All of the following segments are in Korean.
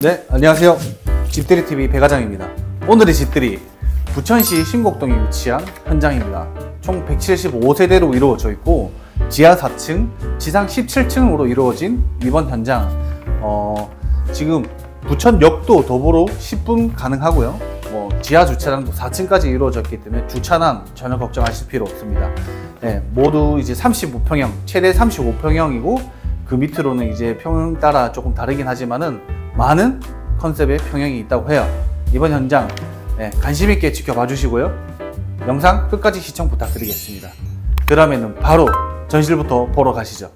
네, 안녕하세요. 집들이TV 배가장입니다. 오늘의 집들이 부천시 신곡동에 위치한 현장입니다. 총 175세대로 이루어져 있고 지하 4층, 지상 17층으로 이루어진 이번 현장 어, 지금 부천역도 도보로 10분 가능하고요. 뭐 지하 주차장도 4층까지 이루어졌기 때문에 주차난 전혀 걱정하실 필요 없습니다. 네, 모두 이제 35평형, 최대 35평형이고 그 밑으로는 이제 평형 따라 조금 다르긴 하지만은 많은 컨셉의 평형이 있다고 해요. 이번 현장 네, 관심 있게 지켜봐 주시고요. 영상 끝까지 시청 부탁드리겠습니다. 그러면은 바로 전실부터 보러 가시죠.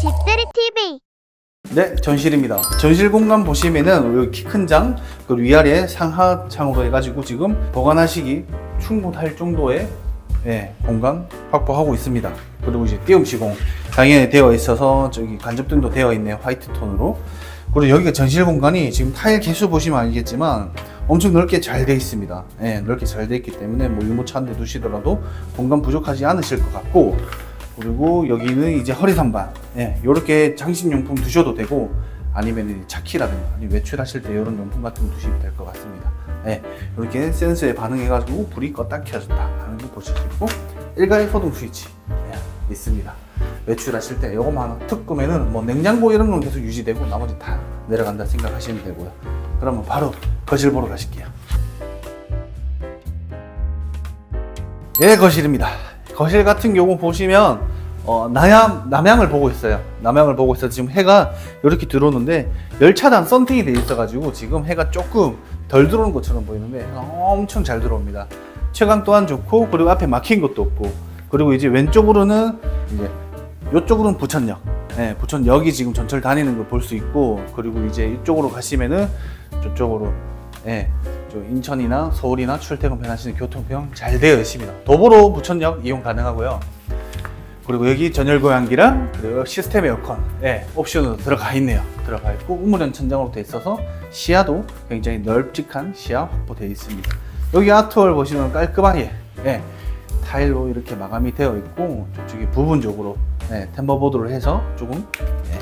집들이 TV 네, 전실입니다. 전실 공간 보시면은 여기 키큰 장, 그리고 위아래 상하 창으로 해가지고 지금 보관하시기 충분할 정도의 예, 공간 확보하고 있습니다. 그리고 이제 띄움 시공 당연히 되어 있어서 저기 간접등도 되어 있네요. 화이트 톤으로. 그리고 여기가 전실 공간이 지금 타일 개수 보시면 알겠지만 엄청 넓게 잘 되어 있습니다. 예, 넓게 잘 되어 있기 때문에 뭐 유모차 한 대 두시더라도 공간 부족하지 않으실 것 같고 그리고 여기는 이제 허리 선반 예, 이렇게 장식용품 두셔도 되고 아니면 차키라든가 아니면 외출하실 때 이런 용품 같은 거 두시면 될 것 같습니다 예, 이렇게 센서에 반응해가지고 불이 껐다 켜졌다 하는 거 보실 수 있고 일괄 소등 스위치 예, 있습니다. 외출하실 때툭 끄면은 뭐 냉장고 이런 건 계속 유지되고 나머지 다 내려간다 생각하시면 되고요. 그러면 바로 거실 보러 가실게요. 예, 거실입니다. 거실 같은 경우 보시면 어, 남양, 남양을 보고 있어요. 남양을 보고 있어서 지금 해가 이렇게 들어오는데 열차단 썬팅이 돼 있어가지고 지금 해가 조금 덜 들어오는 것처럼 보이는데 엄청 잘 들어옵니다. 채광 또한 좋고 그리고 앞에 막힌 것도 없고 그리고 이제 왼쪽으로는 이제 이쪽으로는 부천역. 예, 부천역이 지금 전철 다니는 걸 볼 수 있고 그리고 이제 이쪽으로 가시면은 저쪽으로 예, 저 인천이나 서울이나 출퇴근 편하시는 교통편 잘 되어 있습니다. 도보로 부천역 이용 가능하고요. 그리고 여기 전열 고양기랑 그리고 시스템 에어컨 예, 옵션으로 들어가 있네요. 들어가 있고 우물형 천장으로 되어 있어서 시야도 굉장히 넓직한 시야 확보되어 있습니다. 여기 아트월 보시면 깔끔하게 예, 타일로 이렇게 마감이 되어 있고 저쪽에 부분적으로 예, 템버보드를 해서 조금 예,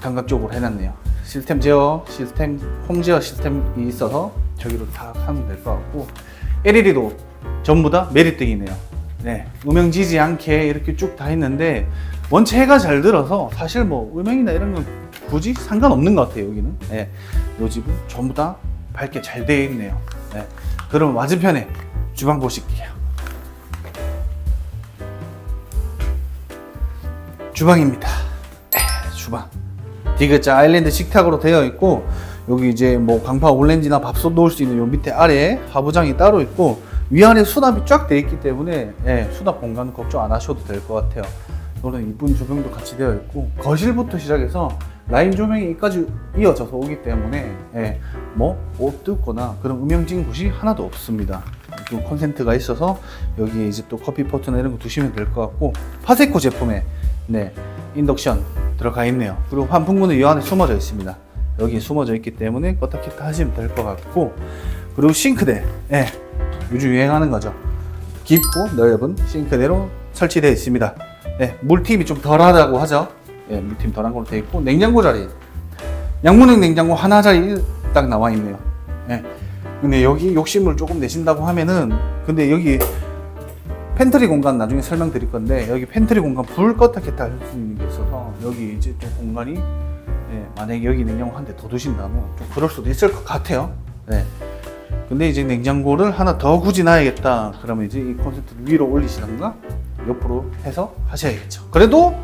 감각적으로 해놨네요. 시스템 제어, 시스템 홈 제어 시스템이 있어서 저기로 다 하면 될 것 같고 LED도 전부 다 메리등이네요. 네, 음영 지지 않게 이렇게 쭉다 있는데 원체 해가 잘 들어서 사실 뭐 음영이나 이런 건 굳이 상관없는 것 같아요 여기는. 네, 요 집은 전부 다 밝게 잘 되어 있네요. 네, 그럼 맞은편에 주방 보실게요. 주방입니다. 네, 주방. 디귿자 아일랜드 식탁으로 되어 있고 여기 이제 뭐 광파 오븐렌지나 밥솥 놓을 수 있는 요 밑에 아래에 하부장이 따로 있고 위아래 수납이 쫙 돼 있기 때문에 예, 수납 공간 걱정 안 하셔도 될 것 같아요. 이런 이쁜 조명도 같이 되어 있고 거실부터 시작해서 라인 조명이 여기까지 이어져서 오기 때문에 예, 뭐 어둡거나 그런 음영진 곳이 하나도 없습니다. 좀 콘센트가 있어서 여기에 이제 또 커피 포트나 이런 거 두시면 될 것 같고 파세코 제품에 네 인덕션 들어가 있네요. 그리고 환풍구는 이 안에 숨어져 있습니다. 여기 숨어져 있기 때문에 껐다 켰다 하시면 될 것 같고 그리고 싱크대 예, 요즘 유행하는 거죠. 깊고 넓은 싱크대로 설치되어 있습니다. 예, 물팀이 좀 덜하다고 하죠. 예, 물팀 덜한 걸로 되어 있고 냉장고 자리 양문형 냉장고 하나 자리 딱 나와 있네요. 예. 근데 여기 욕심을 조금 내신다고 하면은 근데 여기 팬트리 공간 나중에 설명드릴 건데 여기 팬트리 공간 불 껐다 켰다 할 수 있는 게 있어서 여기 이제 좀 공간이 예, 만약에 여기 냉장고 한 대 더 두신다면 좀 그럴 수도 있을 것 같아요. 네. 근데 이제 냉장고를 하나 더 굳이 놔야겠다. 그러면 이제 이 콘센트를 위로 올리시던가 옆으로 해서 하셔야겠죠. 그래도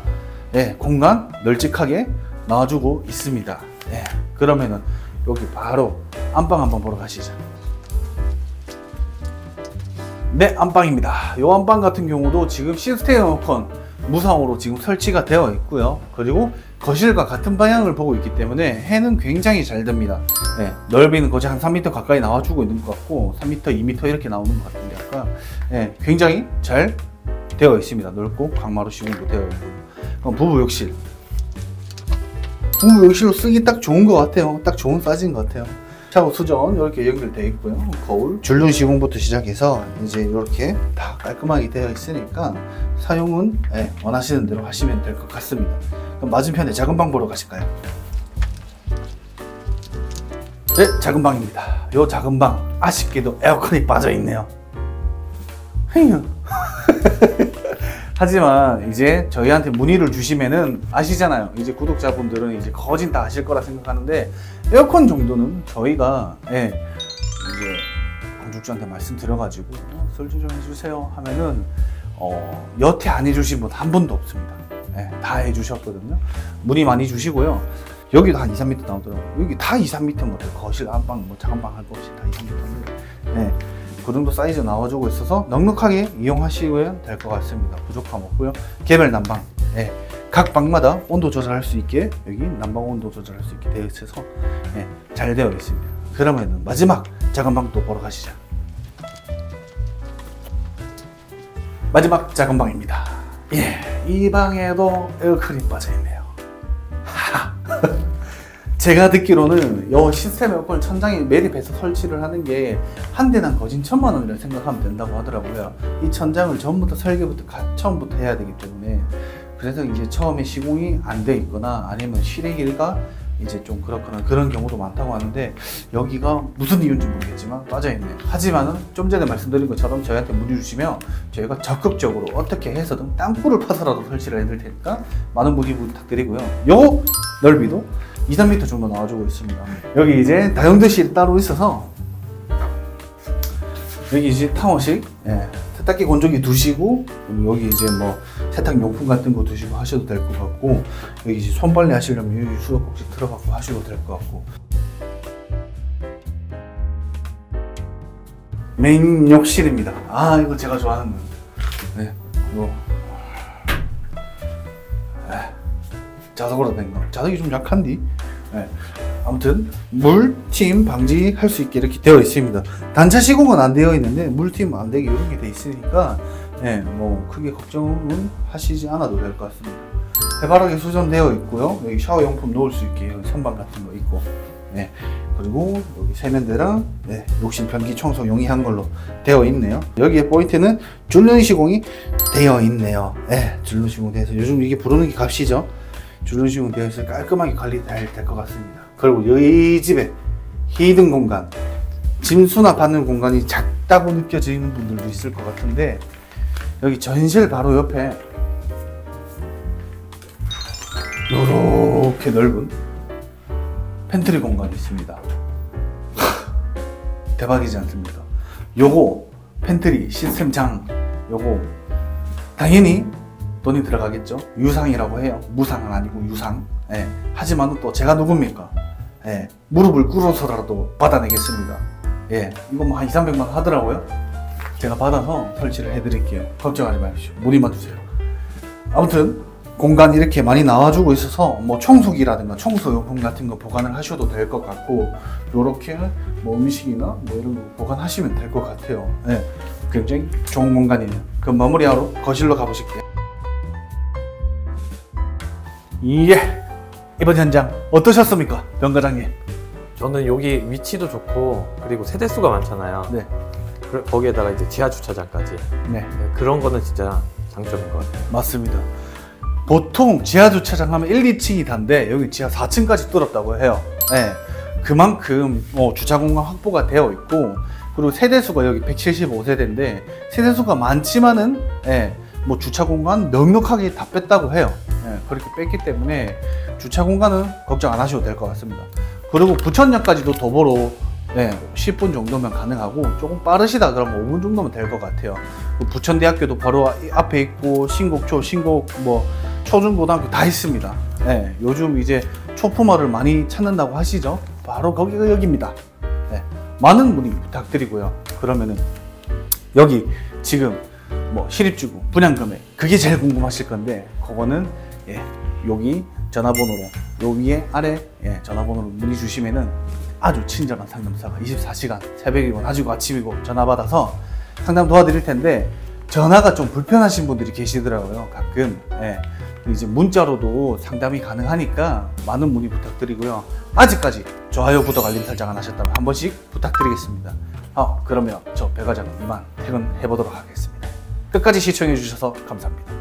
예, 공간 널찍하게 놔주고 있습니다. 예, 그러면은 여기 바로 안방 한번 보러 가시죠. 네, 안방입니다. 이 안방 같은 경우도 지금 시스템 에어컨 무상으로 지금 설치가 되어 있고요. 그리고 거실과 같은 방향을 보고 있기 때문에 해는 굉장히 잘 됩니다. 네, 넓이는 거의 한 3m 가까이 나와주고 있는 것 같고 3m, 2m 이렇게 나오는 것 같은데 아까 네, 굉장히 잘 되어 있습니다. 넓고 강마루 시공도 되어 있고 부부 욕실 부부 욕실로 쓰기 딱 좋은 것 같아요. 딱 좋은 사이즈인 것 같아요. 샤워 수전 이렇게 연결되어 있고요. 거울, 줄눈 시공부터 시작해서 이제 이렇게 다 깔끔하게 되어 있으니까 사용은 예, 원하시는 대로 하시면 될 것 같습니다. 그럼 맞은편에 작은 방 보러 가실까요? 네, 작은 방입니다. 요 작은 방 아쉽게도 에어컨이 빠져 있네요. 헤휴. 하지만 이제 저희한테 문의를 주시면은 아시잖아요. 이제 구독자분들은 이제 거진 다 아실 거라 생각하는데 에어컨 정도는 저희가 예, 이제 건축주한테 말씀드려가지고 어, 설치 좀 해주세요 하면은 어, 여태 안 해주신 분 한 분도 없습니다. 예, 다 해주셨거든요. 문의 많이 주시고요. 여기도 한 2, 3m 나오더라고요. 여기 다 2, 3m인 것 같아요. 거실, 안방, 뭐 작은 방할 거 없이 다 2, 3m인데. 예, 그 정도 사이즈 나와주고 있어서 넉넉하게 이용하시면 될 것 같습니다. 부족함 없고요. 개별 난방. 예, 각 방마다 온도 조절할 수 있게 여기 난방 온도 조절할 수 있게 되어 있어서 예, 잘 되어 있습니다. 그러면 마지막 작은 방또 보러 가시죠. 마지막 작은 방입니다. 예, 이 방에도 에어컨이 빠져 있네요. 하하. 제가 듣기로는 요 시스템 에어컨 천장에 매립해서 설치를 하는 게 한 대당 거진 천만 원이라 생각하면 된다고 하더라고요. 이 천장을 전부터 설계부터 가- 처음부터 해야 되기 때문에 그래서 이제 처음에 시공이 안 돼 있거나 아니면 실외기가 이제 좀 그렇거나 그런 경우도 많다고 하는데 여기가 무슨 이유인지 모르겠지만 빠져 있네요. 하지만은 좀 전에 말씀드린 것처럼 저희한테 문의 주시면 저희가 적극적으로 어떻게 해서든 땅굴을 파서라도 설치를 해드릴 테니까 많은 문의 부탁드리고요. 요 넓이도 2, 3m 정도 나와주고 있습니다. 여기 이제 다용도실이 따로 있어서 여기 이제 타워식 예, 세탁기 건조기 두시고 여기 이제 뭐 세탁용품 같은 거 두시고 하셔도 될 것 같고 여기 이제 손빨래 하시려면 여기 수도꼭지 들어가고 하셔도 될 것 같고 메인 욕실입니다. 아 이거 제가 좋아하는. 네, 이거 에, 자석으로 된 거. 자석이 좀 약한디. 네. 아무튼 물팀 방지할 수 있게 이렇게 되어 있습니다. 단차 시공은 안 되어 있는데 물팀 안 되게 이렇게 돼 있으니까 예, 뭐 크게 걱정은 하시지 않아도 될 것 같습니다. 해바라기 수전되어 있고요. 여기 샤워 용품 놓을 수 있게 선반 같은 거 있고, 네. 그리고 여기 세면대랑 네, 욕실 변기 청소 용이한 걸로 되어 있네요. 여기에 포인트는 줄눈 시공이 되어 있네요. 네, 줄눈 시공 돼서 요즘 이게 부르는 게 값이죠. 줄눈 시공 되어 있어 깔끔하게 관리 잘 될 것 같습니다. 그리고 이 집에 hidden 공간, 짐 수납하는 공간이 작다고 느껴지는 분들도 있을 것 같은데 여기 전실 바로 옆에 이렇게 넓은 팬트리 공간이 있습니다. 대박이지 않습니까? 요거 팬트리 시스템 장 요거 당연히 돈이 들어가겠죠. 유상이라고 해요. 무상은 아니고 유상. 예. 하지만 또 제가 누굽니까? 예. 무릎을 꿇어서라도 받아내겠습니다. 예. 이거 뭐 한 2, 300만 원 하더라고요. 제가 받아서 설치를 해드릴게요. 걱정하지 마십시오. 문의만 주세요. 아무튼 공간 이렇게 많이 나와주고 있어서 뭐 청소기라든가 청소용품 같은 거 보관을 하셔도 될 것 같고 요렇게 뭐 음식이나 뭐 이런 거 보관하시면 될 것 같아요. 네, 굉장히 좋은 공간이에요. 그럼 마무리하러 거실로 가보실게요. 예, 이번 현장 어떠셨습니까, 병 과장님? 저는 여기 위치도 좋고 그리고 세대수가 많잖아요. 네, 그- 거기에다가 이제 지하 주차장까지 네. 네, 그런 거는 진짜 장점인 것 같아요. 맞습니다. 보통 지하 주차장 하면 1, 2층이 단데 여기 지하 4층까지 뚫었다고 해요. 네. 그만큼 어, 주차 공간 확보가 되어 있고 그리고 세대수가 여기 175세대인데 세대수가 많지만은 예, 뭐 주차 공간 넉넉하게 다 뺐다고 해요. 예, 그렇게 뺐기 때문에 주차 공간은 걱정 안 하셔도 될 것 같습니다. 그리고 부천역까지도 도보로 네, 10분 정도면 가능하고 조금 빠르시다 그러면 5분 정도면 될 것 같아요. 그 부천대학교도 바로 아- 앞에 있고 신곡초, 신곡 뭐 초중고등학교 다 있습니다. 네, 요즘 이제 초품화를 많이 찾는다고 하시죠? 바로 거기가 여기입니다. 네, 많은 문의 부탁드리고요. 그러면은 여기 지금 뭐 실입주고 분양 금액 그게 제일 궁금하실 건데 그거는 예, 여기 전화번호로 요 위에 아래 예, 전화번호로 문의 주시면은 아주 친절한 상담사가 24시간 새벽이고 낮이고 아침이고 전화 받아서 상담 도와드릴 텐데 전화가 좀 불편하신 분들이 계시더라고요 가끔 예, 이제 문자로도 상담이 가능하니까 많은 문의 부탁드리고요. 아직까지 좋아요, 구독, 알림 설정 안 하셨다면 한 번씩 부탁드리겠습니다. 아, 그러면 저 배과장은 이만 퇴근해 보도록 하겠습니다. 끝까지 시청해 주셔서 감사합니다.